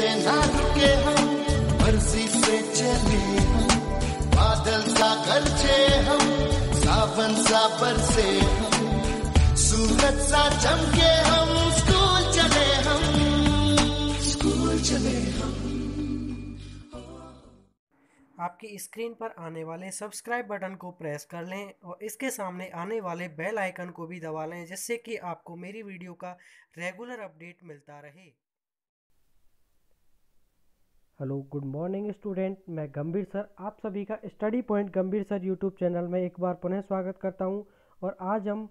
रुके हम, मर्ज़ी से चले हम। बादल हम, सावन हम। सा चमके हम, स्कूल चले हम। स्कूल चले हम। आपकी स्क्रीन पर आने वाले सब्सक्राइब बटन को प्रेस कर लें और इसके सामने आने वाले बेल आइकन को भी दबा लें जिससे कि आपको मेरी वीडियो का रेगुलर अपडेट मिलता रहे। Hello, good morning student. मैं गंभीर सर, आप सभी का study point Gambhir sir YouTube channel में एक बार पुनः स्वागत करता हूँ। और आज हम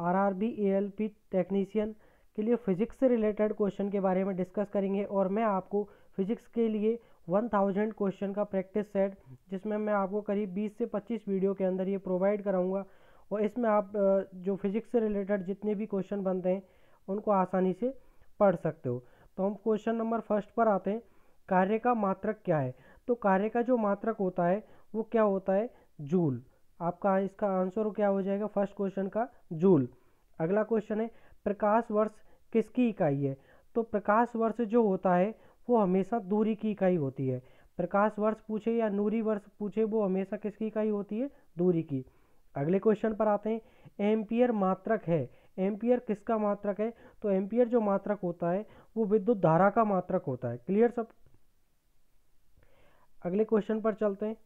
आरआरबी एएलपी टेक्नीशियन के लिए फ़िज़िक्स से रिलेटेड क्वेश्चन के बारे में डिस्कस करेंगे। और मैं आपको फ़िज़िक्स के लिए 1000 क्वेश्चन का प्रैक्टिस सेट, जिसमें मैं आपको करीब 20 से 25 वीडियो के अंदर ये प्रोवाइड कराऊँगा। और इसमें आप जो फिज़िक्स से रिलेटेड जितने भी क्वेश्चन बनते हैं, उनको आसानी से पढ़ सकते हो। तो हम क्वेश्चन नंबर फ़र्स्ट पर आते हैं। कार्य का मात्रक क्या है? तो कार्य का जो मात्रक होता है, वो क्या होता है? जूल। आपका इसका आंसर क्या हो जाएगा? फ़र्स्ट क्वेश्चन का जूल। अगला क्वेश्चन है, प्रकाश वर्ष किसकी इकाई है? तो प्रकाश वर्ष जो होता है, वो हमेशा दूरी की इकाई होती है। प्रकाश वर्ष पूछे या नूरी वर्ष पूछे, वो हमेशा किसकी इकाई होती है? दूरी की। अगले क्वेश्चन पर आते हैं, एम्पियर मात्रक है। एम्पियर किसका मात्रक है? तो एम्पियर जो मात्रक होता है, वो विद्युत धारा का मात्रक होता है। क्लियर सब? अगले क्वेश्चन पर चलते हैं।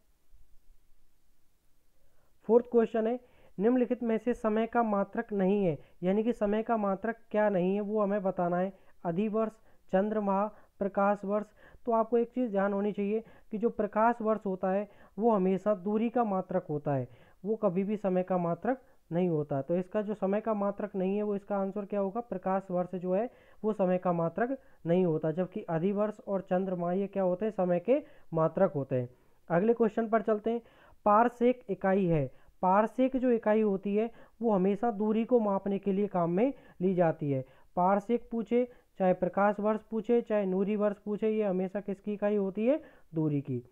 फोर्थ क्वेश्चन है, निम्नलिखित में से समय का मात्रक नहीं है, यानी कि समय का मात्रक क्या नहीं है, वो हमें बताना है। अधिवर्ष चंद्रमा प्रकाश वर्ष तो आपको एक चीज़ ध्यान होनी चाहिए कि जो प्रकाश वर्ष होता है, वो हमेशा दूरी का मात्रक होता है। वो कभी भी समय का मात्रक नहीं होता। तो इसका जो समय का मात्रक नहीं है, वो इसका आंसर क्या होगा? प्रकाश वर्ष जो है, वो समय का मात्रक नहीं होता, जबकि अधिवर्ष और चंद्रमा ये क्या होते हैं? समय के मात्रक होते हैं। अगले क्वेश्चन पर चलते हैं। पारसेक इकाई है। पारसेक जो इकाई होती है, वो हमेशा दूरी को मापने के लिए काम में ली जाती है। पारसेक पूछे, चाहे प्रकाश वर्ष पूछे, चाहे नूरी वर्ष पूछे, ये हमेशा किसकी इकाई होती है? दूरी की।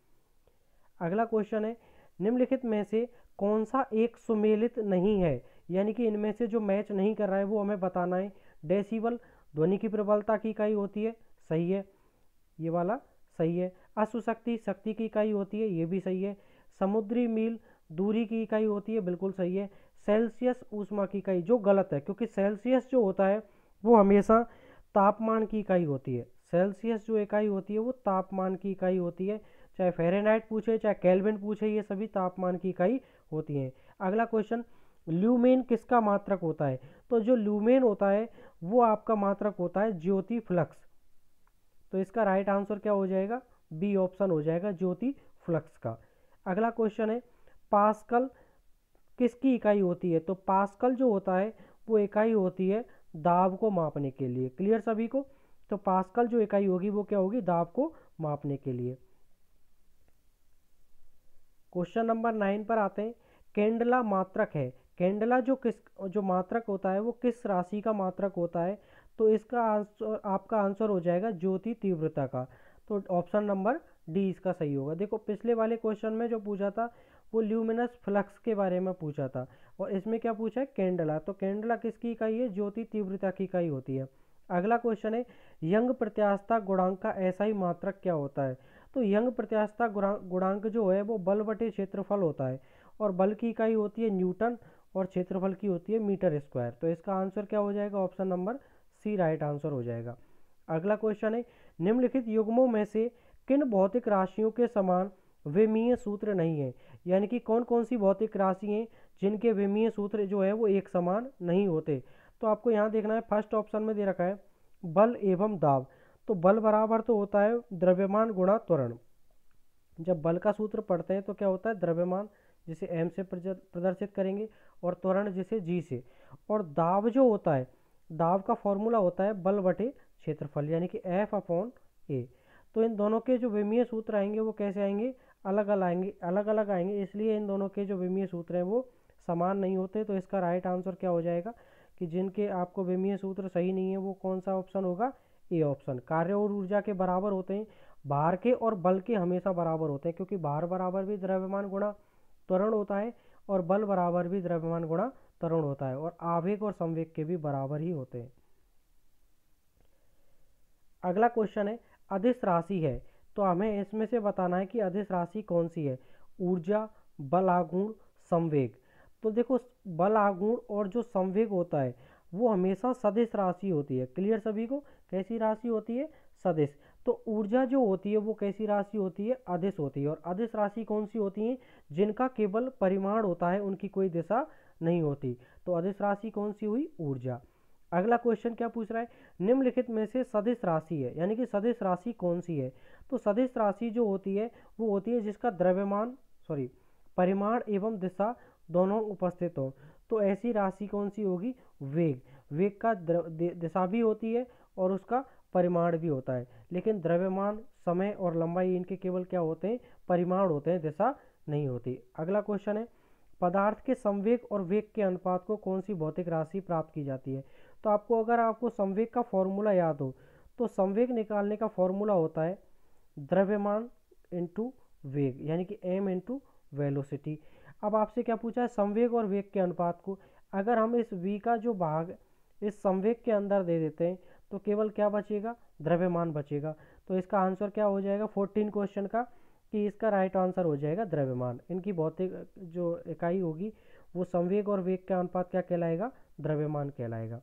अगला क्वेश्चन है। निम्नलिखित में से कौन सा एक सुमेलित नहीं है? यानी कि इनमें से जो मैच नहीं कर रहा है, वो हमें बताना है। डेसिबल, ध्वनि की प्रबलता की इकाई होती है, सही है। ये वाला सही है। अशुशक्ति, शक्ति की इकाई होती है, ये भी सही है। समुद्री मील, दूरी की इकाई होती है, बिल्कुल सही है। सेल्सियस ऊष्मा की इकाई, जो गलत है, क्योंकि सेल्सियस जो होता है, वो हमेशा तापमान की इकाई होती है। सेल्सियस जो इकाई होती है, वो तापमान की इकाई होती है। चाहे फेरेनाइट पूछे, चाहे कैलविन पूछे, ये सभी तापमान की इकाई होती हैं। अगला क्वेश्चन ल्यूमेन किसका मात्रक होता है? तो जो ल्यूमेन होता है, वो आपका मात्रक होता है ज्योति फ्लक्स तो इसका राइट आंसर क्या हो जाएगा? बी ऑप्शन हो जाएगा ज्योति फ्लक्स का। अगला क्वेश्चन है, पास्कल किसकी इकाई होती है? तो पास्कल जो होता है, वो इकाई होती है दाब को मापने के लिए। क्लियर सभी को? तो पास्कल जो इकाई होगी, वो क्या होगी? दाब को मापने के लिए। क्वेश्चन नंबर नाइन पर आते हैं। कैंडला मात्रक है। कैंडला जो किस, जो मात्रक होता है, वो किस राशि का मात्रक होता है? तो इसका आंसर, आपका आंसर हो जाएगा ज्योति तीव्रता का। तो ऑप्शन नंबर डी इसका सही होगा। देखो, पिछले वाले क्वेश्चन में जो पूछा था, वो ल्यूमिनस फ्लक्स के बारे में पूछा था और इसमें क्या पूछा है? कैंडला। तो कैंडला किसकी इकाई है? ज्योति तीव्रता की इकाई होती है। अगला क्वेश्चन है, यंग प्रत्यास्थता गुणांक का ऐसा ही मात्रक क्या होता है? तो यंग प्रत्यास्थता गुणांक जो है, वो बल बटे क्षेत्रफल होता है और बल की इकाई होती है न्यूटन और क्षेत्रफल की होती है मीटर स्क्वायर। तो इसका आंसर क्या हो जाएगा? Option number C right answer हो जाएगा। अगला क्वेश्चन है, निम्नलिखित युग्मों में से किन भौतिक राशियों के समान विमीय सूत्र नहीं है? यानी कि कौन कौन सी भौतिक राशि हैं जिनके विमीय सूत्र जो है, वो एक समान नहीं होते? तो आपको यहाँ देखना है, फ़र्स्ट ऑप्शन में दे रखा है, बल एवं दाब। तो बल बराबर तो होता है द्रव्यमान गुणा त्वरण। जब बल का सूत्र पढ़ते हैं तो क्या होता है? द्रव्यमान जिसे एम से प्रदर्शित करेंगे और त्वरण जिसे जी से। और दाब जो होता है, दाब का फॉर्मूला होता है बल बटे क्षेत्रफल, यानी कि एफ़ अपॉन ए तो इन दोनों के जो विमीय सूत्र आएँगे वो कैसे आएँगे? अलग अलग आएँगे अलग अलग आएँगे, इसलिए इन दोनों के जो विमीय सूत्र हैं वो समान नहीं होते। तो इसका राइट आंसर क्या हो जाएगा कि जिनके आपको विमीय सूत्र सही नहीं है, वो कौन सा ऑप्शन होगा? ए ऑप्शन कार्य और ऊर्जा के बराबर होते हैं भार के और बल के हमेशा बराबर होते हैं, क्योंकि भार बराबर भी द्रव्यमान गुणा त्वरण होता है और बल बराबर भी द्रव्यमान गुणा त्वरण होता है और आवेग और संवेग के भी बराबर ही होते हैं। अगला क्वेश्चन है अधिस राशि है। तो हमें इसमें से बताना है कि अधिस राशि कौन सी है? ऊर्जा बल आगुण संवेग। तो देखो बल आगुण और जो संवेग होता है, वो हमेशा सदिश राशि होती है। क्लियर सभी को? कैसी राशि होती है? सदिश। तो ऊर्जा जो होती है, वो कैसी राशि होती है? अधिस होती है। और अधिस राशि कौन सी होती है? जिनका केवल परिमाण होता है, उनकी कोई दिशा नहीं होती। तो अधिस राशि कौन सी हुई? ऊर्जा। अगला क्वेश्चन क्या पूछ रहा है? निम्नलिखित में से सदिश राशि है। यानी कि सदिश राशि कौन सी है? तो सदिश राशि जो होती है, वो होती है जिसका द्रव्यमान सॉरी परिमाण एवं दिशा दोनों उपस्थित हो। तो ऐसी राशि कौन सी होगी? वेग। वेग का दिशा भी होती है और उसका परिमाण भी होता है। लेकिन द्रव्यमान, समय और लंबाई इनके केवल क्या होते हैं? परिमाण होते हैं दिशा नहीं होती। अगला क्वेश्चन है, पदार्थ के संवेग और वेग के अनुपात को कौन सी भौतिक राशि प्राप्त की जाती है? तो आपको, अगर आपको संवेग का फॉर्मूला याद हो तो संवेग निकालने का फॉर्मूला होता है द्रव्यमान इंटू वेग, यानी कि एम इंटू वेलोसिटी अब आपसे क्या पूछा है? संवेग और वेग के अनुपात को। अगर हम इस वी का जो भाग इस संवेग के अंदर दे देते हैं तो केवल क्या बचेगा? द्रव्यमान बचेगा। तो इसका आंसर क्या हो जाएगा? फोर्टीन क्वेश्चन का, कि इसका राइट आंसर हो जाएगा द्रव्यमान। इनकी भौतिक जो इकाई होगी, वो संवेग और वेग का अनुपात क्या कहलाएगा? द्रव्यमान कहलाएगा।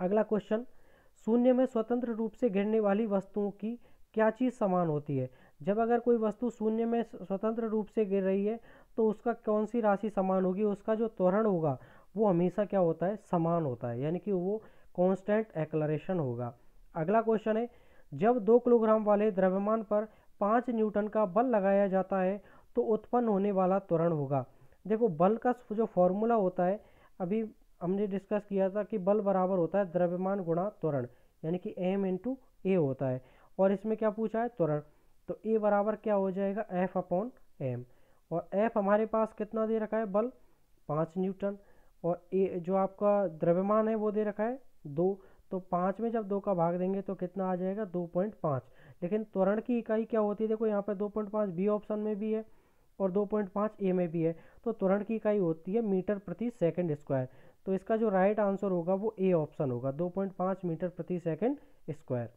अगला क्वेश्चन, शून्य में स्वतंत्र रूप से घिरने वाली वस्तुओं की क्या चीज़ समान होती है? जब अगर कोई वस्तु शून्य में स्वतंत्र रूप से गिर रही है तो उसका कौन सी राशि समान होगी? उसका जो त्वरण होगा वो हमेशा क्या होता है? समान होता है, यानी कि वो कांस्टेंट एक्लरेशन होगा। अगला क्वेश्चन है, जब दो किलोग्राम वाले द्रव्यमान पर पाँच न्यूटन का बल लगाया जाता है तो उत्पन्न होने वाला त्वरण होगा। देखो, बल का जो फॉर्मूला होता है, अभी हमने डिस्कस किया था कि बल बराबर होता है द्रव्यमान गुणा त्वरण, यानी कि एम इंटू ए होता है। और इसमें क्या पूछा है? त्वरण। तो ए बराबर क्या हो जाएगा? एफ़ अपॉन एम और एफ़ हमारे पास कितना दे रखा है? बल। पाँच न्यूटन। और ए, जो आपका द्रव्यमान है वो दे रखा है दो। तो पाँच में जब दो का भाग देंगे तो कितना आ जाएगा? दो पॉइंट पाँच। लेकिन त्वरण की इकाई क्या होती है? देखो यहाँ पर दो पॉइंट पाँच बी ऑप्शन में भी है और दो पॉइंट पाँच ए में भी है। तो त्वरण की इकाई होती है मीटर प्रति सेकंड स्क्वायर। तो इसका जो राइट आंसर होगा वो ए ऑप्शन होगा। दो पॉइंट पाँच मीटर प्रति सेकंड स्क्वायर।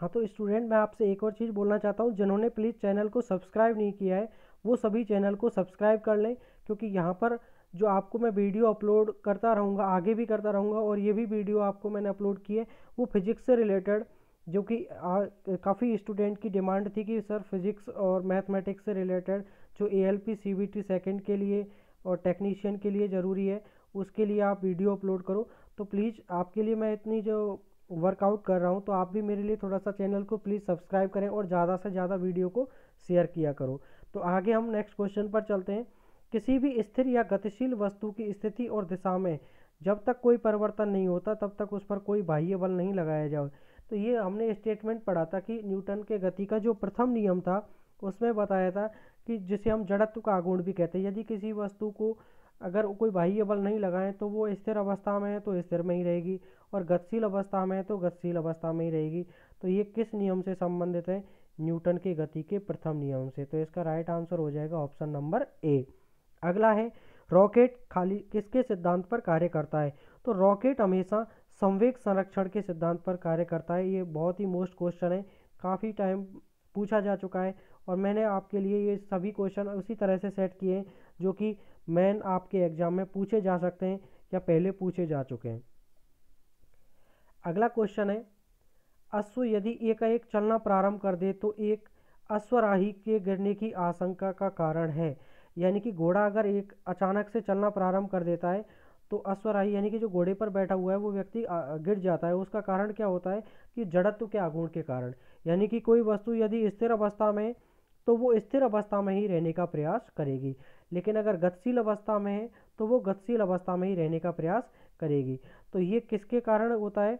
हाँ तो स्टूडेंट, मैं आपसे एक और चीज़ बोलना चाहता हूँ। जिन्होंने प्लीज़ चैनल को सब्सक्राइब नहीं किया है, वो सभी चैनल को सब्सक्राइब कर लें, क्योंकि यहाँ पर जो आपको मैं वीडियो अपलोड करता रहूँगा, आगे भी करता रहूँगा, और ये भी वीडियो आपको मैंने अपलोड की है, वो फिजिक्स से रिलेटेड जो कि काफ़ी स्टूडेंट की डिमांड थी कि सर फिज़िक्स और मैथमेटिक्स से रिलेटेड जो A L P C T second के लिए और टेक्नीशियन के लिए ज़रूरी है, उसके लिए आप वीडियो अपलोड करो। तो प्लीज़ आपके लिए मैं इतनी जो वर्कआउट कर रहा हूँ तो आप भी मेरे लिए थोड़ा सा चैनल को प्लीज़ सब्सक्राइब करें और ज़्यादा से ज़्यादा वीडियो को शेयर किया करो। तो आगे हम नेक्स्ट क्वेश्चन पर चलते हैं। किसी भी स्थिर या गतिशील वस्तु की स्थिति और दिशा में जब तक कोई परिवर्तन नहीं होता, तब तक उस पर कोई बाह्य बल नहीं लगाया जाए। तो ये हमने स्टेटमेंट पढ़ा था कि न्यूटन के गति का जो प्रथम नियम था, उसमें बताया था कि जिसे हम जड़त्व का आगुण भी कहते हैं। यदि किसी वस्तु को अगर कोई बाह्य बल नहीं लगाएँ तो वो स्थिर अवस्था में है तो स्थिर में ही रहेगी। और गतिशील अवस्था में है तो गतिशील अवस्था में ही रहेगी। तो ये किस नियम से संबंधित है? न्यूटन के गति के प्रथम नियम से। तो इसका राइट आंसर हो जाएगा ऑप्शन नंबर ए अगला है रॉकेट खाली किसके सिद्धांत पर कार्य करता है? तो रॉकेट हमेशा संवेग संरक्षण के सिद्धांत पर कार्य करता है। ये बहुत ही मोस्ट क्वेश्चन है। काफ़ी टाइम पूछा जा चुका है। और मैंने आपके लिए ये सभी क्वेश्चन उसी तरह से सेट किए हैं, जो कि मैन आपके एग्ज़ाम में पूछे जा सकते हैं या पहले पूछे जा चुके हैं। अगला क्वेश्चन है, अश्व यदि एकाएक चलना प्रारंभ कर दे तो एक अश्वराही के गिरने की आशंका का कारण है। यानी कि घोड़ा अगर एक अचानक से चलना प्रारंभ कर देता है तो अश्वराही यानी कि जो घोड़े पर बैठा हुआ है, वो व्यक्ति गिर जाता है। उसका कारण क्या होता है कि जड़त्व के आगुण के कारण। यानी कि कोई वस्तु यदि स्थिर अवस्था में तो वो स्थिर अवस्था में ही रहने का प्रयास करेगी। लेकिन अगर गतिशील अवस्था में है तो वो गतिशील अवस्था में ही रहने का प्रयास करेगी। तो ये किसके कारण होता है?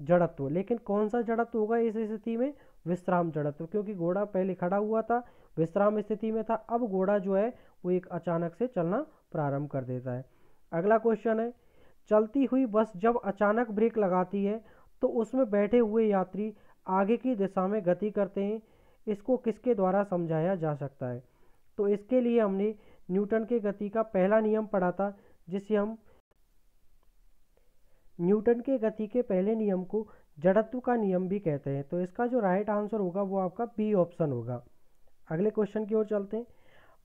जड़त्व। लेकिन कौन सा जड़त्व होगा इस स्थिति में? विश्राम जड़त्व। क्योंकि घोड़ा पहले खड़ा हुआ था, विश्राम स्थिति में था, अब घोड़ा जो है, वो एक अचानक से चलना प्रारंभ कर देता है। अगला क्वेश्चन है, चलती हुई बस जब अचानक ब्रेक लगाती है तो उसमें बैठे हुए यात्री आगे की दिशा में गति करते हैं। इसको किसके द्वारा समझाया जा सकता है? तो इसके लिए हमने न्यूटन के गति का पहला नियम पढ़ा था, जिसे हम न्यूटन के गति के पहले नियम को जड़त्व का नियम भी कहते हैं। तो इसका जो राइट आंसर होगा, वो आपका बी ऑप्शन होगा। अगले क्वेश्चन की ओर चलते हैं।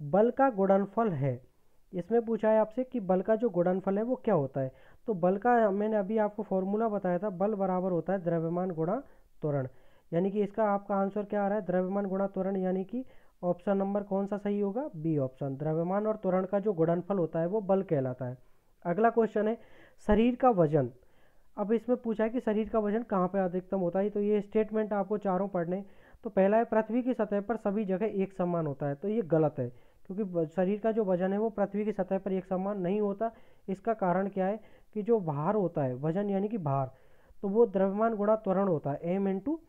बल का गुणनफल है। इसमें पूछा है आपसे कि बल का जो गुणनफल है, वो क्या होता है? तो बल का, मैंने अभी आपको फॉर्मूला बताया था, बल बराबर होता है द्रव्यमान गुणा त्वरण। यानी कि इसका आपका आंसर क्या आ रहा है? द्रव्यमान गुणा त्वरण, यानी कि ऑप्शन नंबर कौन सा सही होगा? B option. द्रव्यमान और त्वरण का जो गुणनफल होता है वो बल कहलाता है। अगला क्वेश्चन है, शरीर का वज़न। अब इसमें पूछा है कि शरीर का वज़न कहाँ पर अधिकतम होता है? तो ये स्टेटमेंट आपको चारों पढ़ने। तो पहला है, पृथ्वी की सतह पर सभी जगह एक समान होता है। तो ये गलत है, क्योंकि शरीर का जो वज़न है वो पृथ्वी की सतह पर एक समान नहीं होता। इसका कारण क्या है कि जो भार होता है, वज़न यानी कि भार तो वो द्रव्यमान गुणा त्वरण होता है। एम इंटू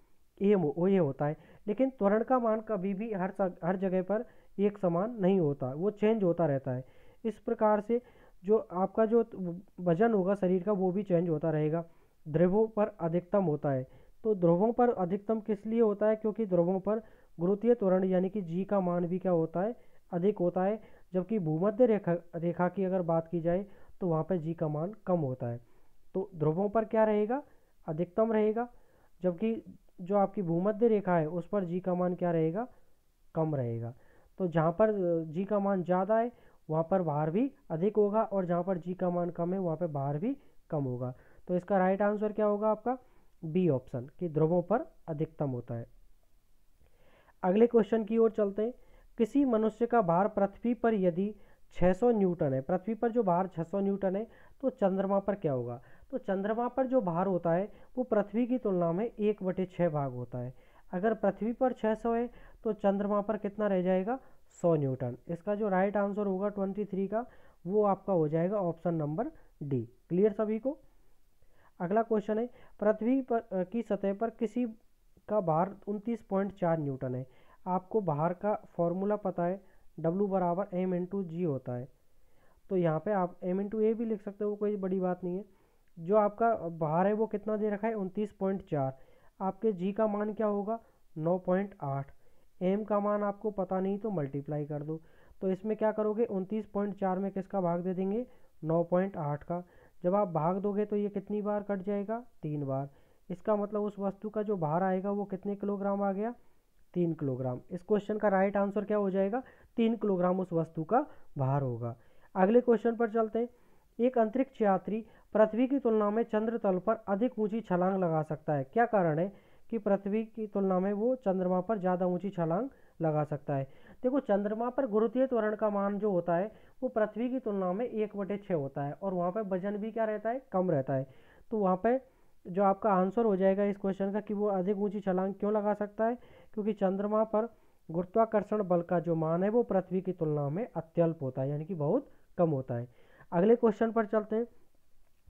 एम वो ये होता है। लेकिन त्वरण का मान कभी भी हर हर जगह पर एक समान नहीं होता। वो चेंज होता रहता है। इस प्रकार से जो आपका जो वज़न होगा शरीर का, वो भी चेंज होता रहेगा। ध्रुवों पर अधिकतम होता है। तो ध्रुवों पर अधिकतम किस लिए होता है? क्योंकि ध्रुवों पर गुरुत्वीय त्वरण यानी कि जी का मान भी क्या होता है? अधिक होता है। जबकि भूमध्य रेखा रेखा की अगर बात की जाए तो वहाँ पर जी का मान कम होता है। तो ध्रुवों पर क्या रहेगा? अधिकतम रहेगा। जबकि जो आपकी भूमध्य रेखा है, उस पर जी का मान क्या रहेगा? कम रहेगा। तो जहाँ पर जी का मान ज़्यादा है, वहाँ पर भार भी अधिक होगा और जहाँ पर जी का मान कम है, वहाँ पर भार भी कम होगा। तो इसका राइट आंसर क्या होगा आपका? बी ऑप्शन कि ध्रुवों पर अधिकतम होता है। अगले क्वेश्चन की ओर चलते हैं। किसी मनुष्य का भार पृथ्वी पर यदि 600 न्यूटन है, पृथ्वी पर जो भार 600 न्यूटन है तो चंद्रमा पर क्या होगा? तो चंद्रमा पर जो भार होता है, वो पृथ्वी की तुलना में एक बटे छः भाग होता है। अगर पृथ्वी पर 600 है तो चंद्रमा पर कितना रह जाएगा? 100 न्यूटन। इसका जो राइट आंसर होगा 23 का, वो आपका हो जाएगा ऑप्शन नंबर डी क्लियर सभी को? अगला क्वेश्चन है, पृथ्वी पर की सतह पर किसी का भार 29.4 न्यूटन है। आपको बाहर का फॉर्मूला पता है डब्लू बराबर एम इंटू जी होता है। तो यहाँ पे आप एम इंटू ए भी लिख सकते हो, कोई बड़ी बात नहीं है। जो आपका बाहर है वो कितना दे रखा है? उनतीस पॉइंट चार। आपके जी का मान क्या होगा? नौ पॉइंट आठ। एम का मान आपको पता नहीं तो मल्टीप्लाई कर दो। तो इसमें क्या करोगे? उनतीस पॉइंट चार में किसका भाग दे देंगे? नौ पॉइंट आठ का। जब आप भाग दोगे तो ये कितनी बार कट जाएगा? तीन बार। इसका मतलब उस वस्तु का जो भार आएगा वो कितने किलोग्राम आ गया? तीन किलोग्राम। इस क्वेश्चन का राइट आंसर क्या हो जाएगा? तीन किलोग्राम उस वस्तु का भार होगा। अगले क्वेश्चन पर चलते हैं। एक अंतरिक्ष यात्री पृथ्वी की तुलना में चंद्र तल पर अधिक ऊँची छलांग लगा सकता है। क्या कारण है कि पृथ्वी की तुलना में वो चंद्रमा पर ज़्यादा ऊँची छलांग लगा सकता है? देखो, चंद्रमा पर गुरुत्वीय त्वरण का मान जो होता है, वो पृथ्वी की तुलना में एक बटे छः होता है और वहाँ पर वज़न भी क्या रहता है? कम रहता है। तो वहाँ पर जो आपका आंसर हो जाएगा इस क्वेश्चन का कि वो अधिक ऊँची छलांग क्यों लगा सकता है? क्योंकि चंद्रमा पर गुरुत्वाकर्षण बल का जो मान है, वो पृथ्वी की तुलना में अत्यल्प होता है, यानी कि बहुत कम होता है। अगले क्वेश्चन पर चलते हैं।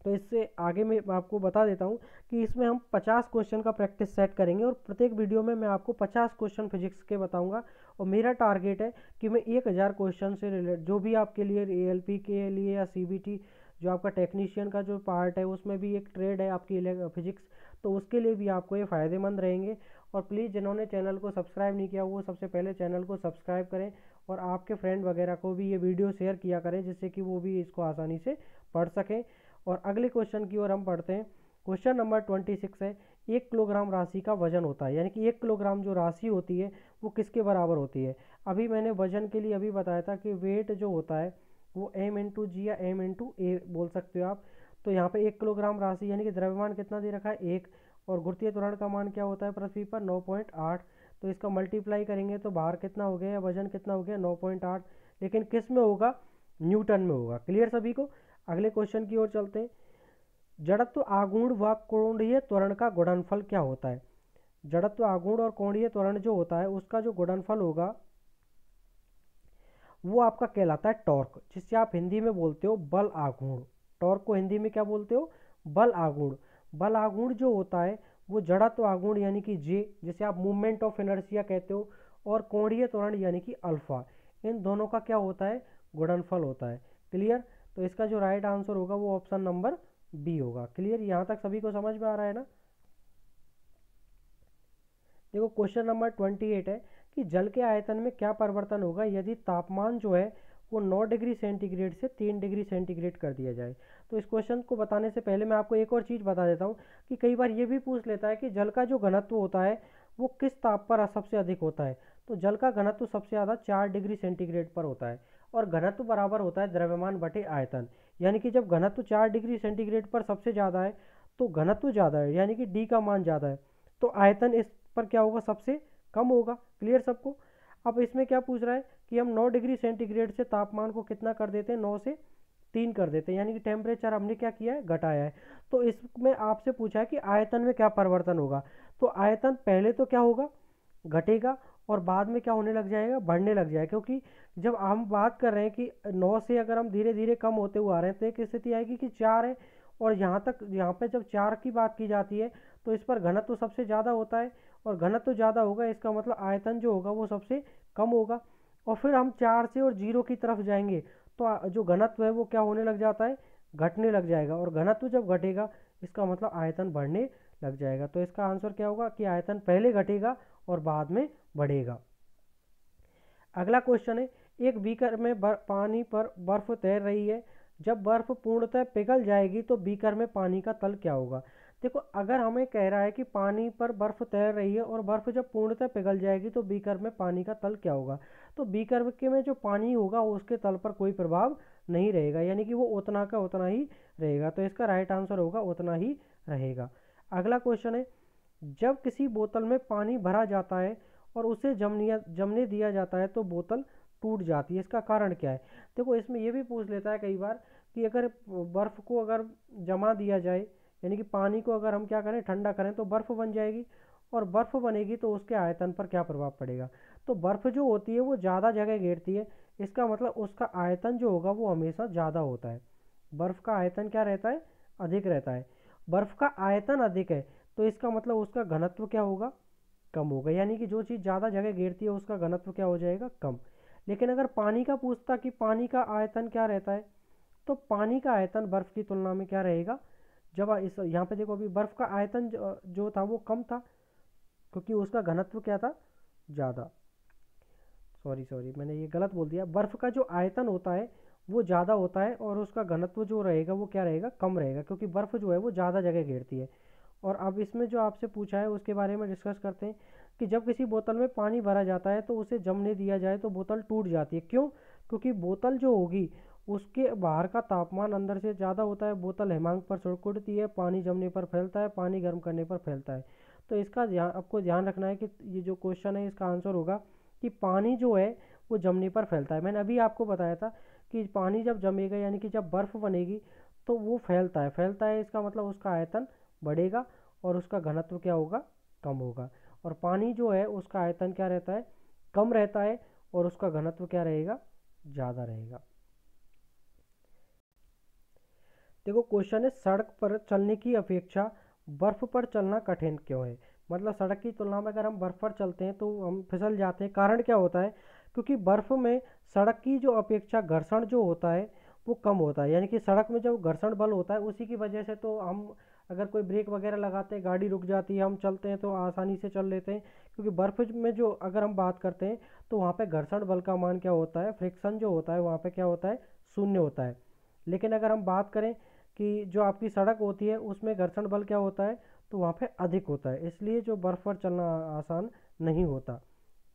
तो इससे आगे मैं आपको बता देता हूँ कि इसमें हम 50 क्वेश्चन का प्रैक्टिस सेट करेंगे और प्रत्येक वीडियो में मैं आपको 50 क्वेश्चन फिजिक्स के बताऊँगा और मेरा टारगेट है कि मैं 1000 क्वेश्चन से रिलेटेड जो भी आपके लिए ए के लिए या सीबीटी जो आपका टेक्नीशियन का जो पार्ट है, उसमें भी एक ट्रेड है आपकी फिजिक्स तो उसके लिए भी आपको ये फ़ायदेमंद रहेंगे। और प्लीज़ जिन्होंने चैनल को सब्सक्राइब नहीं किया, वो सबसे पहले चैनल को सब्सक्राइब करें और आपके फ्रेंड वगैरह को भी ये वीडियो शेयर किया करें, जिससे कि वो भी इसको आसानी से पढ़ सकें। और अगले क्वेश्चन की ओर हम पढ़ते हैं। क्वेश्चन नंबर ट्वेंटी सिक्स है, एक किलोग्राम राशि का वज़न होता है, यानी कि एक किलोग्राम जो राशि होती है, वो किसके बराबर होती है? अभी मैंने वज़न के लिए अभी बताया था कि वेट जो होता है, वो एम इंटू जी या एम इंटू ए बोल सकते हो आप। तो यहाँ पे एक किलोग्राम राशि, यानी कि द्रव्यमान कितना दे रखा है? एक। और गुरुत्वीय त्वरण का मान क्या होता है पृथ्वी पर? नौ पॉइंट आठ। तो इसका मल्टीप्लाई करेंगे तो बाहर कितना हो गया या वज़न कितना हो गया? नौ पॉइंट आठ। लेकिन किसमें होगा? न्यूटन में होगा। क्लियर सभी को? अगले क्वेश्चन की ओर चलते हैं। जड़त्व आगुण व कोणीय त्वरण का गुणनफल क्या होता है? जड़त्व आगुण और कोणीय त्वरण जो होता है, उसका जो गुणनफल होगा, वो आपका कहलाता है टॉर्क जिससे आप हिंदी में बोलते हो बल आगुण। टॉर्क को हिंदी में क्या बोलते हो? बल आगुण। बल आगुण जो होता है, वो जड़त्व आगुण यानी कि जे जिसे आप मूवमेंट ऑफ़ इनर्सिया कहते हो, और कोणीय त्वरण यानी कि अल्फ़ा इन दोनों का क्या होता है? गुणनफल होता है। क्लियर तो इसका जो राइट आंसर होगा वो ऑप्शन नंबर बी होगा। क्लियर यहाँ तक सभी को समझ में आ रहा है ना? देखो क्वेश्चन नंबर ट्वेंटी एट है कि जल के आयतन में क्या परिवर्तन होगा? यदि तापमान जो है वो नौ डिग्री सेंटीग्रेड से तीन डिग्री सेंटीग्रेड कर दिया जाए। तो इस क्वेश्चन को बताने से पहले मैं आपको एक और चीज़ बता देता हूँ कि कई बार ये भी पूछ लेता है कि जल का जो घनत्व होता है वो किस ताप पर सबसे अधिक होता है? तो जल का घनत्व सबसे ज़्यादा चार डिग्री सेंटीग्रेड पर होता है। और घनत्व बराबर होता है द्रव्यमान बटे आयतन। यानी कि जब घनत्व चार डिग्री सेंटीग्रेड पर सबसे ज़्यादा है तो घनत्व ज़्यादा है, यानी कि डी का मान ज़्यादा है। तो आयतन इस पर क्या होगा? सबसे कम होगा। क्लियर सबको? अब इसमें क्या पूछ रहा है कि हम 9 डिग्री सेंटीग्रेड से तापमान को कितना कर देते हैं? 9 से तीन कर देते हैं। यानी कि टेम्परेचर हमने क्या किया है? घटाया है। तो इसमें आपसे पूछा है कि आयतन में क्या परिवर्तन होगा? तो आयतन पहले तो क्या होगा? घटेगा। और बाद में क्या होने लग जाएगा? बढ़ने लग जाएगा, क्योंकि जब हम बात कर रहे हैं कि नौ से अगर हम धीरे धीरे कम होते हुए आ रहे हैं तो एक स्थिति आएगी कि चार है और यहाँ तक, यहाँ पे जब चार की बात की जाती है तो इस पर घनत्व तो सबसे ज़्यादा होता है और घनत्व तो ज़्यादा होगा, इसका मतलब आयतन जो होगा वो सबसे कम होगा। और फिर हम चार से और ज़ीरो की तरफ़ जाएँगे तो जो घनत्व है वो क्या होने लग जाता है? घटने लग जाएगा और घनत्व जब घटेगा, इसका मतलब आयतन बढ़ने लग जाएगा। तो इसका आंसर क्या होगा कि आयतन पहले घटेगा और बाद में बढ़ेगा। अगला क्वेश्चन है, एक बीकर में पानी पर बर्फ़ तैर रही है। जब बर्फ़ पूर्णतः पिघल जाएगी तो बीकर में पानी का तल क्या होगा? देखो, अगर हमें कह रहा है कि पानी पर बर्फ़ तैर रही है और बर्फ़ जब पूर्णतः पिघल जाएगी तो बीकर में पानी का तल क्या होगा? तो बीकर के में जो पानी होगा, उसके तल पर कोई प्रभाव नहीं रहेगा, यानी कि वो उतना का उतना ही रहेगा। तो इसका राइट आंसर होगा, उतना ही रहेगा। अगला क्वेश्चन है, जब किसी बोतल में पानी भरा जाता है और उसे जमनिया, जमने दिया जाता है तो बोतल टूट जाती है। इसका कारण क्या है? देखो, इसमें यह भी पूछ लेता है कई बार कि अगर बर्फ़ को अगर जमा दिया जाए, यानी कि पानी को अगर हम क्या करें, ठंडा करें तो बर्फ़ बन जाएगी और बर्फ़ बनेगी तो उसके आयतन पर क्या प्रभाव पड़ेगा? तो बर्फ़ जो होती है वो ज़्यादा जगह घेरती है। इसका मतलब उसका आयतन जो होगा वो हमेशा ज़्यादा होता है। बर्फ़ का आयतन क्या रहता है? अधिक रहता है। बर्फ़ का आयतन अधिक है तो इसका मतलब उसका घनत्व क्या होगा? कम होगा यानी कि जो चीज़ ज़्यादा जगह घेरती है, उसका घनत्व क्या हो जाएगा? कम। लेकिन अगर पानी का पूछता कि पानी का आयतन क्या रहता है तो पानी का आयतन बर्फ़ की तुलना में क्या रहेगा? जब इस, यहाँ पे देखो अभी बर्फ़ का आयतन जो था, वो कम था, क्योंकि उसका घनत्व क्या था? ज़्यादा। सॉरी सॉरी, मैंने ये गलत बोल दिया। बर्फ़ का जो आयतन होता है, वो ज़्यादा होता है और उसका घनत्व जो रहेगा, वो क्या रहेगा? कम रहेगा, क्योंकि बर्फ़ जो है, वो ज़्यादा जगह घेरती है। और अब इसमें जो आपसे पूछा है, उसके बारे में डिस्कस करते हैं कि जब किसी बोतल में पानी भरा जाता है तो उसे जमने दिया जाए तो बोतल टूट जाती है। क्यों? क्योंकि बोतल जो होगी, उसके बाहर का तापमान अंदर से ज़्यादा होता है, बोतल हेमांग पर सुड़कुटती है, पानी जमने पर फैलता है, पानी गर्म करने पर फैलता है। तो इसका ध्यान आपको ध्यान रखना है कि ये जो क्वेश्चन है, इसका आंसर होगा कि पानी जो है, वो जमने पर फैलता है। मैंने अभी आपको बताया था कि पानी जब जमेगा, यानी कि जब बर्फ़ बनेगी तो वो फैलता है। फैलता है इसका मतलब उसका आयतन बढ़ेगा और उसका घनत्व क्या होगा? कम होगा। और पानी जो है, उसका आयतन क्या रहता है? कम रहता है और उसका घनत्व क्या रहेगा? ज़्यादा रहेगा। देखो क्वेश्चन है, सड़क पर चलने की अपेक्षा बर्फ़ पर चलना कठिन क्यों है? मतलब सड़क की तुलना में अगर हम बर्फ़ पर चलते हैं तो हम फिसल जाते हैं। कारण क्या होता है? क्योंकि बर्फ़ में सड़क की जो अपेक्षा घर्षण जो होता है, वो कम होता है। यानी कि सड़क में जो घर्षण बल होता है, उसी की वजह से तो हम अगर कोई ब्रेक वगैरह लगाते हैं, गाड़ी रुक जाती है, हम चलते हैं तो आसानी से चल लेते हैं। क्योंकि बर्फ़ में जो अगर हम बात करते हैं तो वहाँ पे घर्षण बल का मान क्या होता है? फ्रिक्शन जो होता है, वहाँ पे क्या होता है? शून्य होता है। लेकिन अगर हम बात करें कि जो आपकी सड़क होती है, उसमें घर्षण बल क्या होता है? तो वहाँ पे अधिक होता है। इसलिए जो बर्फ़ पर चलना आसान नहीं होता।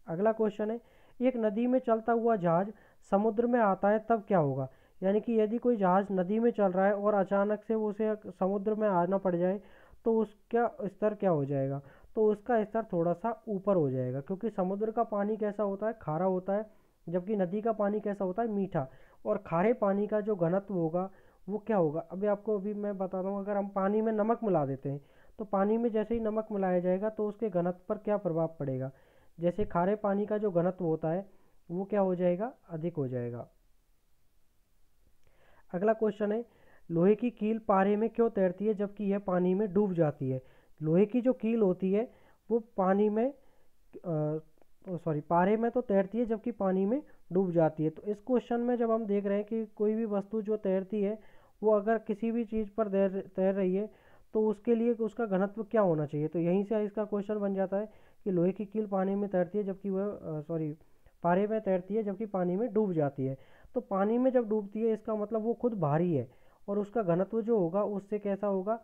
अगला क्वेश्चन है, एक नदी में चलता हुआ जहाज़ समुद्र में आता है, तब क्या होगा? यानी कि यदि कोई जहाज़ नदी में चल रहा है और अचानक से उसे समुद्र में आना पड़ जाए तो उसका स्तर क्या हो जाएगा? तो उसका स्तर थोड़ा सा ऊपर हो जाएगा, क्योंकि समुद्र का पानी कैसा होता है? खारा होता है, जबकि नदी का पानी कैसा होता है? मीठा। और खारे पानी का जो घनत्व होगा, वो क्या होगा? अभी आपको अभी मैं बता रहा हूँ, अगर हम पानी में नमक मिला देते हैं तो पानी में जैसे ही नमक मिलाया जाएगा तो उसके घनत्व पर क्या प्रभाव पड़ेगा? जैसे खारे पानी का जो घनत्व होता है, वो क्या हो जाएगा? अधिक हो जाएगा। अगला क्वेश्चन है, लोहे की कील पारे में क्यों तैरती है? जबकि यह पानी में डूब जाती है। लोहे की जो कील होती है, वो पानी में सॉरी पारे में तो तैरती है, जबकि पानी में डूब जाती है। तो इस क्वेश्चन में जब हम देख रहे हैं कि कोई भी वस्तु जो तैरती है, वो अगर किसी भी चीज़ पर तैर तैर रही है तो उसके लिए उसका घनत्व क्या होना चाहिए? तो यहीं से इसका क्वेश्चन बन जाता है कि लोहे की कील पानी में तैरती है, जबकि वह सॉरी पारे में तैरती है, जबकि पानी में डूब जाती है। तो पानी में जब डूबती है, इसका मतलब वो खुद भारी है और उसका घनत्व जो होगा, उससे कैसा होगा?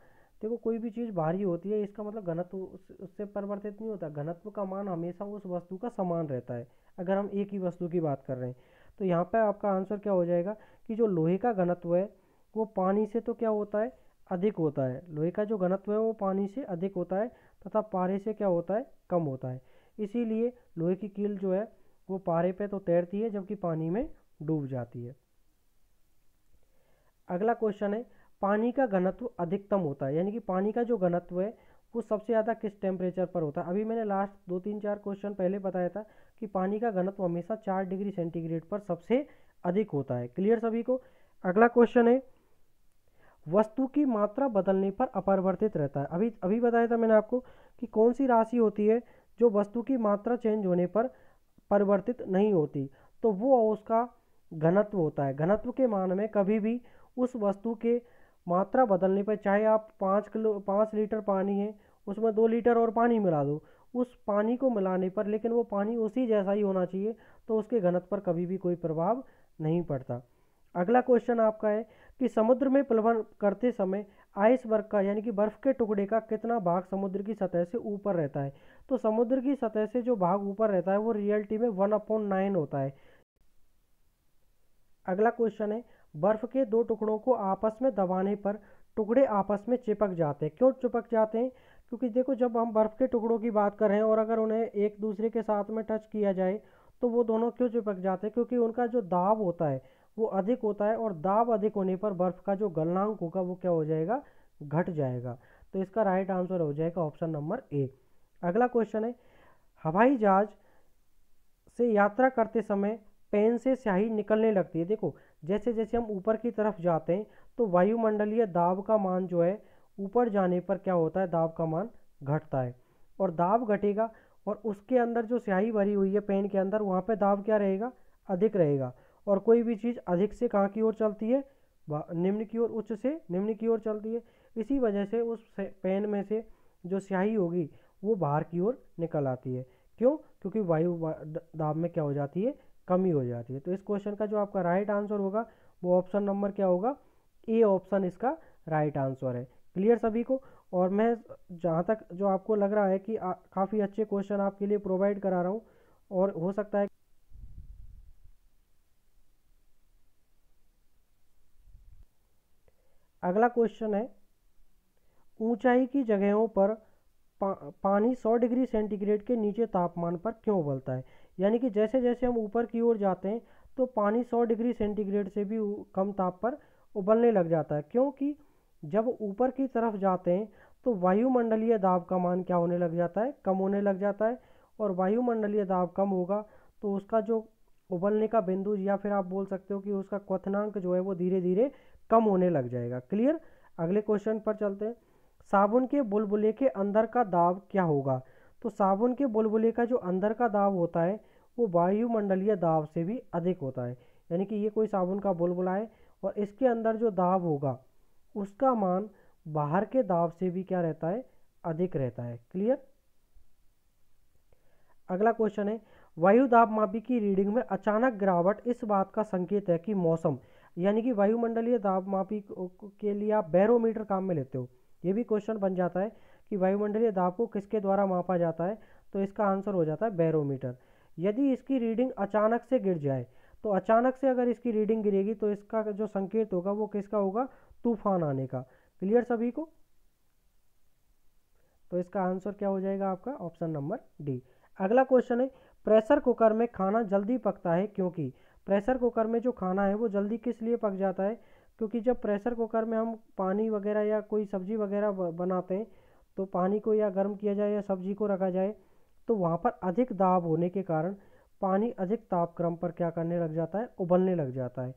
देखो, कोई भी चीज़ भारी होती है, इसका मतलब घनत्व उससे परिवर्तित नहीं होता। घनत्व का मान हमेशा उस वस्तु का समान रहता है, अगर हम एक ही वस्तु की बात कर रहे हैं। तो यहाँ पर आपका आंसर क्या हो जाएगा कि जो लोहे का घनत्व है, वो पानी से तो क्या होता है? अधिक होता है। लोहे का जो घनत्व है, वो पानी से अधिक होता है तथा पारे से क्या होता है? कम होता है। इसीलिए लोहे की कील जो है, वो पारे पे तो तैरती है, जबकि पानी में डूब जाती है। अगला क्वेश्चन है, पानी का घनत्व अधिकतम होता है, यानी कि पानी का जो घनत्व है, वो सबसे ज़्यादा किस टेम्परेचर पर होता है? अभी मैंने लास्ट दो तीन चार क्वेश्चन पहले बताया था कि पानी का घनत्व हमेशा चार डिग्री सेंटीग्रेड पर सबसे अधिक होता है। क्लियर सभी को? अगला क्वेश्चन है, वस्तु की मात्रा बदलने पर अपरिवर्तित रहता है। अभी अभी बताया था मैंने आपको कि कौन सी राशि होती है जो वस्तु की मात्रा चेंज होने पर परिवर्तित नहीं होती तो वो उसका घनत्व होता है। घनत्व के मान में कभी भी उस वस्तु के मात्रा बदलने पर, चाहे आप पाँच किलो, पाँच लीटर पानी है, उसमें दो लीटर और पानी मिला दो, उस पानी को मिलाने पर, लेकिन वो पानी उसी जैसा ही होना चाहिए तो उसके घनत्व पर कभी भी कोई प्रभाव नहीं पड़ता। अगला क्वेश्चन आपका है कि समुद्र में प्लवन करते समय आइस वर्ग का, यानी कि बर्फ़ के टुकड़े का कितना भाग समुद्र की सतह से ऊपर रहता है? तो समुद्र की सतह से जो भाग ऊपर रहता है, वो रियलिटी में वन अपॉन नाइन होता है। अगला क्वेश्चन है, बर्फ़ के दो टुकड़ों को आपस में दबाने पर टुकड़े आपस में चिपक जाते हैं। क्यों चिपक जाते हैं? क्योंकि देखो, जब हम बर्फ़ के टुकड़ों की बात कर रहे हैं और अगर उन्हें एक दूसरे के साथ में टच किया जाए तो वो दोनों क्यों चिपक जाते हैं? क्योंकि उनका जो दाब होता है, वो अधिक होता है और दाब अधिक होने पर बर्फ़ का जो गलनांक होगा, वो क्या हो जाएगा? घट जाएगा। तो इसका राइट आंसर हो जाएगा ऑप्शन नंबर ए अगला क्वेश्चन है, हवाई जहाज़ से यात्रा करते समय पेन से स्याही निकलने लगती है। देखो जैसे जैसे हम ऊपर की तरफ़ जाते हैं तो वायुमंडलीय दाब का मान जो है, ऊपर जाने पर क्या होता है? दाब का मान घटता है। और दाब घटेगा और उसके अंदर जो स्याही भरी हुई है पेन के अंदर, वहाँ पे दाब क्या रहेगा? अधिक रहेगा। और कोई भी चीज़ अधिक से कहाँ की ओर चलती है? निम्न की ओर, उच्च से निम्न की ओर चलती है। इसी वजह से उस पेन में से जो स्याही होगी, वो बाहर की ओर निकल आती है। क्यों? क्योंकि वायु दाब में क्या हो जाती है? कमी हो जाती है। तो इस क्वेश्चन का जो आपका राइट आंसर होगा वो ऑप्शन नंबर क्या होगा? ए ऑप्शन इसका राइट आंसर है। क्लियर सभी को? और मैं जहाँ तक जो आपको लग रहा है कि काफ़ी अच्छे क्वेश्चन आपके लिए प्रोवाइड करा रहा हूँ और हो सकता है अगला क्वेश्चन है ऊंचाई की जगहों पर पा, पानी 100 डिग्री सेंटीग्रेड के नीचे तापमान पर क्यों उबलता है? यानी कि जैसे जैसे हम ऊपर की ओर जाते हैं तो पानी 100 डिग्री सेंटीग्रेड से भी कम ताप पर उबलने लग जाता है। क्योंकि जब ऊपर की तरफ़ जाते हैं तो वायुमंडलीय दाब का मान क्या होने लग जाता है? कम होने लग जाता है। और वायुमंडलीय दाब कम होगा तो उसका जो उबलने का बिंदु या फिर आप बोल सकते हो कि उसका क्वथनांक जो है वो धीरे धीरे कम होने लग जाएगा। क्लियर? अगले क्वेश्चन पर चलते हैं। साबुन के बुलबुले के अंदर का दाब क्या होगा? तो साबुन के बुलबुले का जो अंदर का दाब होता है वो वायुमंडलीय दाब से भी अधिक होता है, यानी कि ये कोई साबुन का बुलबुला है और इसके अंदर जो दाब होगा, उसका मान बाहर के दाब से भी क्या रहता है? अधिक रहता है। क्लियर अगला क्वेश्चन है, वायु दाब मापी की रीडिंग में अचानक गिरावट इस बात का संकेत है कि मौसम, यानी कि वायुमंडलीय दाब मापी के लिए आप बैरोमीटर काम में लेते हो। ये भी क्वेश्चन बन जाता है कि वायुमंडलीय दाब को किसके द्वारा मापा जाता है? तो इसका आंसर हो जाता है बैरोमीटर। यदि इसकी रीडिंग अचानक से गिर जाए तो अचानक से अगर इसकी रीडिंग गिरेगी तो इसका जो संकेत होगा वो किसका होगा? तूफ़ान आने का। क्लियर सभी को? तो इसका आंसर क्या हो जाएगा आपका? Option number D. अगला क्वेश्चन है, प्रेशर कुकर में खाना जल्दी पकता है क्योंकि प्रेशर कुकर में जो खाना है वो जल्दी किस लिए पक जाता है? क्योंकि जब प्रेशर कुकर में हम पानी वगैरह या कोई सब्ज़ी वगैरह बनाते हैं तो पानी को या गर्म किया जाए या सब्ज़ी को रखा जाए तो वहाँ पर अधिक दाब होने के कारण पानी अधिक तापक्रम पर क्या करने लग जाता है? उबलने लग जाता है।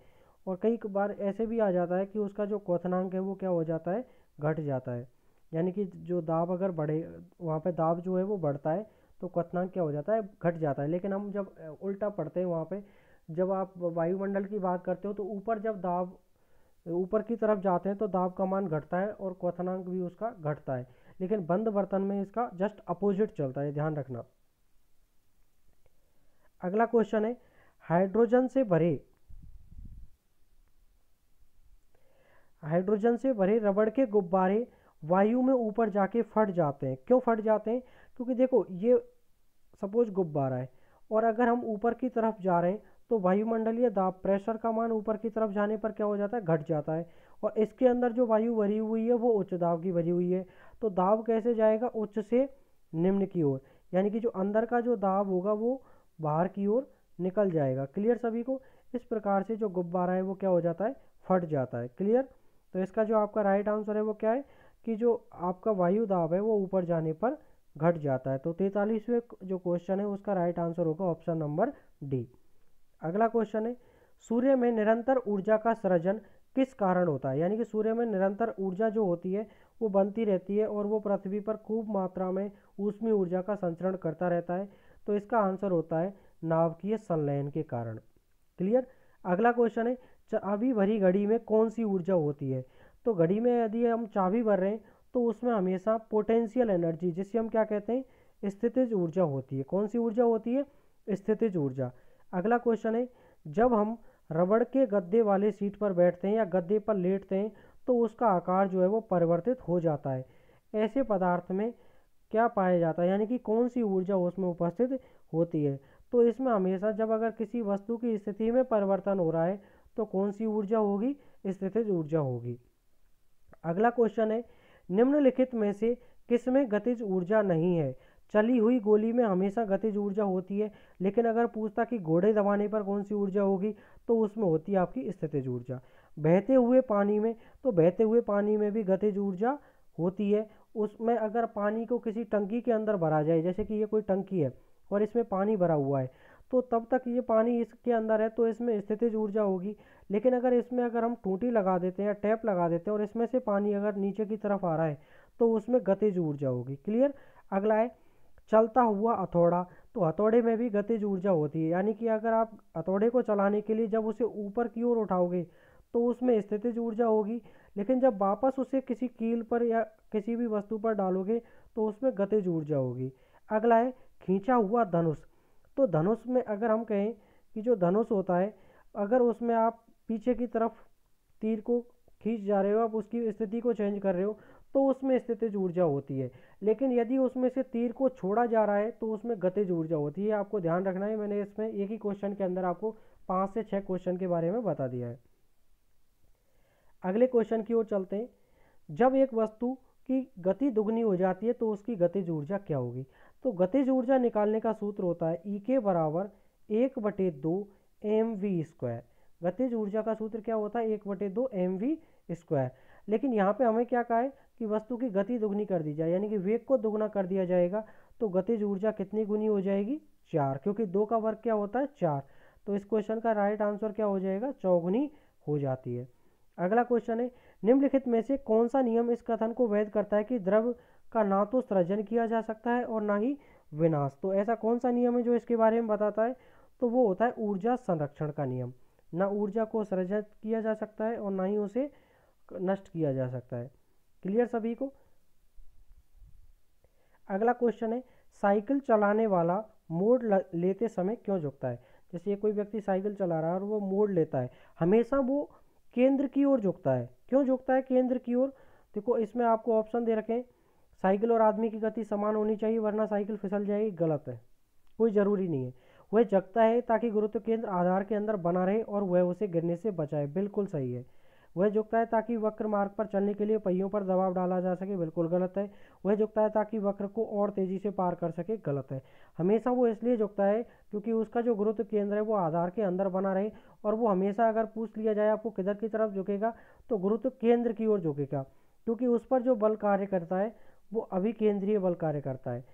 और कई बार ऐसे भी आ जाता है कि उसका जो क्वथनांक है वो क्या हो जाता है? घट जाता है। यानी कि जो दाब अगर बढ़े, वहाँ पे दाब जो है वो बढ़ता है तो क्वथनांक क्या हो जाता है? घट जाता है। लेकिन हम जब उल्टा पढ़ते हैं वहाँ पे, जब आप वायुमंडल की बात करते हो तो ऊपर जब दाब, ऊपर की तरफ़ जाते हैं तो दाब का मान घटता है और क्वथनांक भी उसका घटता है। लेकिन बंद बर्तन में इसका जस्ट अपोजिट चलता है ध्यान रखना। अगला क्वेश्चन है, हाइड्रोजन से भरे, हाइड्रोजन से भरे रबड़ के गुब्बारे वायु में ऊपर जाके फट जाते हैं। क्यों फट जाते हैं? क्योंकि देखो, ये सपोज़ गुब्बारा है, और अगर हम ऊपर की तरफ़ जा रहे हैं तो वायुमंडलीय दाब, प्रेशर का मान ऊपर की तरफ़ जाने पर क्या हो जाता है? घट जाता है, और इसके अंदर जो वायु भरी हुई है, वो उच्च दाब की भरी हुई है। तो दाब कैसे जाएगा? उच्च से निम्न की ओर। यानी कि जो अंदर का जो दाब होगा, वो बाहर की ओर निकल जाएगा। क्लियर सभी को? इस प्रकार से जो गुब्बारा है, वो क्या हो जाता है? फट जाता है। क्लियर तो इसका जो आपका राइट आंसर है, वो क्या है? कि जो आपका वायु दाब है, वो ऊपर जाने पर घट जाता है। तो तैतालीसवें जो क्वेश्चन है, उसका राइट आंसर होगा ऑप्शन नंबर डी अगला क्वेश्चन है, सूर्य में निरंतर ऊर्जा का सृजन किस कारण होता है? यानी कि सूर्य में निरंतर ऊर्जा जो होती है वो बनती रहती है और वो पृथ्वी पर खूब मात्रा में ऊष्मी ऊर्जा का संचरण करता रहता है। तो इसका आंसर होता है नाभिकीय संलयन के कारण। क्लियर? अगला क्वेश्चन है, चाबी भरी घड़ी में कौन सी ऊर्जा होती है? तो घड़ी में यदि हम चाबी भर रहे हैं तो उसमें हमेशा पोटेंशियल एनर्जी जिसे हम क्या कहते हैं, स्थितिज ऊर्जा होती है। कौन सी ऊर्जा होती है? स्थितिज ऊर्जा। अगला क्वेश्चन है, जब हम रबड़ के गद्दे वाले सीट पर बैठते हैं या गद्दे पर लेटते हैं तो उसका आकार जो है वो परिवर्तित हो जाता है। ऐसे पदार्थ में क्या पाया जाता है? यानी कि कौन सी ऊर्जा उसमें उपस्थित होती है? तो इसमें हमेशा जब अगर किसी वस्तु की स्थिति में परिवर्तन हो रहा है तो कौन सी ऊर्जा होगी? स्थितिज ऊर्जा होगी। अगला क्वेश्चन है, निम्नलिखित में से किसमें गतिज ऊर्जा नहीं है? चली हुई गोली में हमेशा गतिज ऊर्जा होती है, लेकिन अगर पूछता कि घोड़े दबाने पर कौन सी ऊर्जा होगी तो उसमें होती है आपकी स्थितिज ऊर्जा। बहते हुए पानी में तो बहते हुए पानी में भी गतिज ऊर्जा होती है। उसमें अगर पानी को किसी टंकी के अंदर भरा जाए, जैसे कि ये कोई टंकी है और इसमें पानी भरा हुआ है तो तब तक ये पानी इसके अंदर है तो इसमें स्थितिज ऊर्जा होगी। लेकिन अगर इसमें अगर हम टूटी लगा देते हैं टैप लगा देते हैं और इसमें से पानी अगर नीचे की तरफ़ आ रहा है तो उसमें गतिज ऊर्जा होगी। क्लियर? अगला है, चलता हुआ हथौड़ा। तो हथौड़े में भी गतिज ऊर्जा होती है। यानी कि अगर आप हथौड़े को चलाने के लिए जब उसे ऊपर की ओर उठाओगे तो उसमें स्थितिज ऊर्जा होगी लेकिन जब वापस उसे किसी कील पर या किसी भी वस्तु पर डालोगे तो उसमें गतिज ऊर्जा होगी अगला है, खींचा हुआ धनुष। तो धनुष में अगर हम कहें कि जो धनुष होता है, अगर उसमें आप पीछे की तरफ़ तीर को खींच जा रहे हो, आप उसकी स्थिति को चेंज कर रहे हो तो उसमें स्थितिज ऊर्जा होती है। लेकिन यदि उसमें से तीर को छोड़ा जा रहा है तो उसमें गतिज ऊर्जा होती है। आपको ध्यान रखना है, मैंने इसमें एक ही क्वेश्चन के अंदर आपको पाँच से छः क्वेश्चन के बारे में बता दिया है। अगले क्वेश्चन की ओर चलते हैं। जब एक वस्तु की गति दुगनी हो जाती है तो उसकी गतिज ऊर्जा क्या होगी? तो गतिज ऊर्जा निकालने का सूत्र होता है ई के बराबर एक बटे दो एम वी स्क्वायर गतिज ऊर्जा का सूत्र क्या होता है? एक बटे दो एम वी स्क्वायर लेकिन यहाँ पे हमें क्या कहा है कि वस्तु की गति दुगनी कर दी जाए, यानी कि वेग को दुगना कर दिया जाएगा तो गतिज ऊर्जा कितनी गुनी हो जाएगी? चार, क्योंकि दो का वर्ग क्या होता है? चार। तो इस क्वेश्चन का राइट आंसर क्या हो जाएगा? चौगुनी हो जाती है। अगला क्वेश्चन है, निम्नलिखित में से कौन सा नियम इस कथन को वैध करता है कि द्रव का ना तो सृजन किया जा सकता है और ना ही विनाश? तो ऐसा कौन सा नियम है जो इसके बारे में बताता है? तो वो होता है ऊर्जा संरक्षण का नियम। ना ऊर्जा को सृजित किया जा सकता है और ना ही उसे नष्ट किया जा सकता है। क्लियर सभी को? अगला क्वेश्चन है, साइकिल चलाने वाला मोड़ लेते समय क्यों झुकता है? जैसे कोई व्यक्ति साइकिल चला रहा है और वो मोड़ लेता है, हमेशा वो केंद्र की ओर झुकता है। क्यों झुकता है केंद्र की ओर? देखो, इसमें आपको ऑप्शन दे रखें। साइकिल और आदमी की गति समान होनी चाहिए, वरना साइकिल फिसल जाएगी, गलत है। कोई ज़रूरी नहीं है। वह जगता है ताकि गुरुत्व केंद्र आधार के अंदर बना रहे और वह उसे गिरने से बचाए। बिल्कुल सही है। वह झुकता है ताकि वक्र मार्ग पर चलने के लिए पहियों पर दबाव डाला जा सके, बिल्कुल गलत है। वह झुकता है ताकि वक्र को और तेज़ी से पार कर सके, गलत है। हमेशा वो इसलिए झुकता है क्योंकि उसका जो गुरुत्व केंद्र है वो आधार के अंदर बना रहे और वो हमेशा अगर पूछ लिया जाए आपको किधर की तरफ़ झुकेगा तो गुरुत्व केंद्र की ओर झुकेगा। क्योंकि उस पर जो बल कार्य करता है, वो अभी केंद्रीय बल कार्य करता है।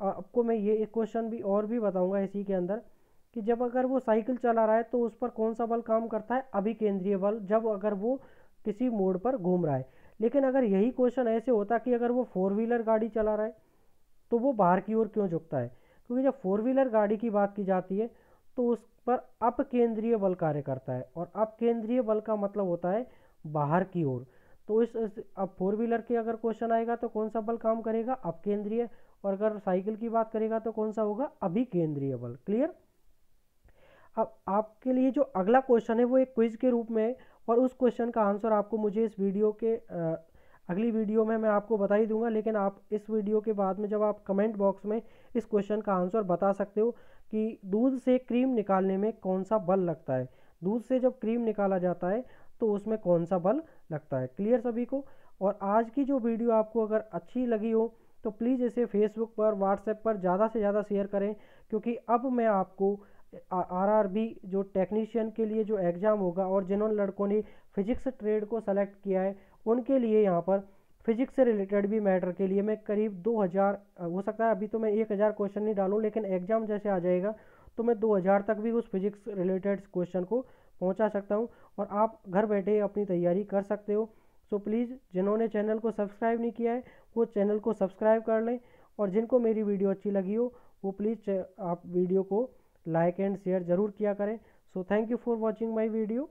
आपको मैं ये एक क्वेश्चन भी और भी बताऊँगा इसी के अंदर। कि जब अगर वो साइकिल चला रहा है तो उस पर कौन सा बल काम करता है? अभी केंद्रीय बल, जब अगर वो किसी मोड़ पर घूम रहा है। लेकिन अगर यही क्वेश्चन ऐसे होता कि अगर वो फोर व्हीलर गाड़ी चला रहा है तो वो बाहर की ओर क्यों झुकता है? क्योंकि जब फोर व्हीलर गाड़ी की बात की जाती है तो उस पर अप केंद्रीय बल कार्य करता है। और अप केंद्रीय बल का मतलब होता है बाहर की ओर। तो इस अब फोर व्हीलर के अगर क्वेश्चन आएगा तो कौन सा बल काम करेगा? अप केंद्रीय और अगर साइकिल की बात करेगा तो कौन सा होगा? अभी केंद्रीय बल। क्लियर? अब आपके लिए जो अगला क्वेश्चन है वो एक क्विज के रूप में है और उस क्वेश्चन का आंसर आपको मुझे इस वीडियो के अगली वीडियो में मैं आपको बता ही दूँगा, लेकिन आप इस वीडियो के बाद में जब आप कमेंट बॉक्स में इस क्वेश्चन का आंसर बता सकते हो कि दूध से क्रीम निकालने में कौन सा बल लगता है। दूध से जब क्रीम निकाला जाता है तो उसमें कौन सा बल लगता है? क्लियर सभी को? और आज की जो वीडियो आपको अगर अच्छी लगी हो तो प्लीज़ इसे फेसबुक पर व्हाट्सएप पर ज़्यादा से ज़्यादा शेयर करें, क्योंकि अब मैं आपको आरआरबी जो टेक्नीशियन के लिए जो एग्ज़ाम होगा और जिन्होंने लड़कों ने फिजिक्स ट्रेड को सेलेक्ट किया है, उनके लिए यहाँ पर फिजिक्स से रिलेटेड भी मैटर के लिए मैं करीब 2000 हो सकता है अभी तो मैं 1000 क्वेश्चन नहीं डालूँ, लेकिन एग्ज़ाम जैसे आ जाएगा तो मैं 2000 तक भी उस फिजिक्स रिलेटेड क्वेश्चन को पहुँचा सकता हूँ और आप घर बैठे अपनी तैयारी कर सकते हो। सो प्लीज़ जिन्होंने चैनल को सब्सक्राइब नहीं किया है, वो चैनल को सब्सक्राइब कर लें और जिनको मेरी वीडियो अच्छी लगी हो, वो प्लीज़ आप वीडियो को लाइक एंड शेयर ज़रूर किया करें। So thank you for watching my video